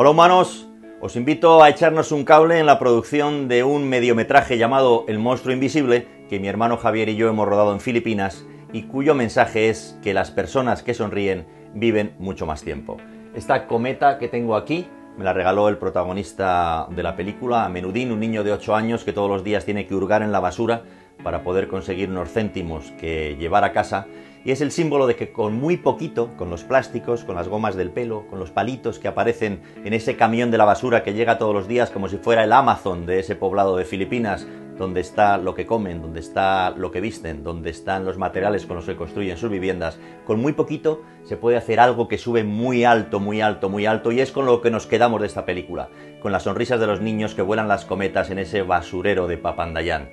Hola humanos, os invito a echarnos un cable en la producción de un mediometraje llamado El monstruo invisible que mi hermano Javier y yo hemos rodado en Filipinas y cuyo mensaje es que las personas que sonríen viven mucho más tiempo. Esta cometa que tengo aquí me la regaló el protagonista de la película, Menudín, un niño de 8 años que todos los días tiene que hurgar en la basura para poder conseguir unos céntimos que llevar a casa y es el símbolo de que con muy poquito, con los plásticos, con las gomas del pelo, con los palitos que aparecen en ese camión de la basura que llega todos los días como si fuera el Amazon de ese poblado de Filipinas, donde está lo que comen, donde está lo que visten, donde están los materiales con los que construyen sus viviendas, con muy poquito se puede hacer algo que sube muy alto, muy alto, muy alto, y es con lo que nos quedamos de esta película, con las sonrisas de los niños que vuelan las cometas en ese basurero de Papandayán.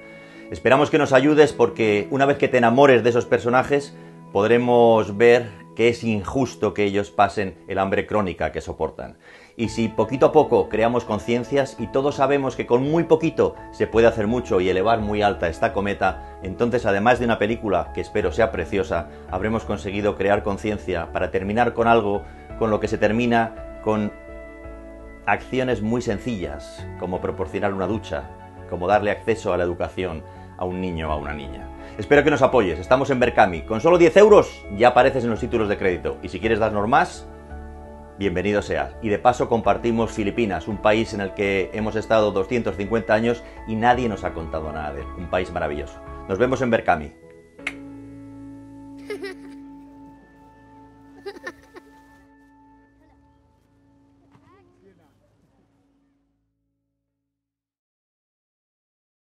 Esperamos que nos ayudes porque una vez que te enamores de esos personajes, podremos ver que es injusto que ellos pasen el hambre crónica que soportan. Y si poquito a poco creamos conciencias y todos sabemos que con muy poquito se puede hacer mucho y elevar muy alta esta cometa, entonces además de una película que espero sea preciosa, habremos conseguido crear conciencia para terminar con algo con lo que se termina con acciones muy sencillas, como proporcionar una ducha, como darle acceso a la educación a un niño o a una niña. Espero que nos apoyes, estamos en Berkami. Con solo 10 euros ya apareces en los títulos de crédito. Y si quieres darnos más, bienvenido seas. Y de paso compartimos Filipinas, un país en el que hemos estado 250 años y nadie nos ha contado nada de él. Un país maravilloso. Nos vemos en Berkami.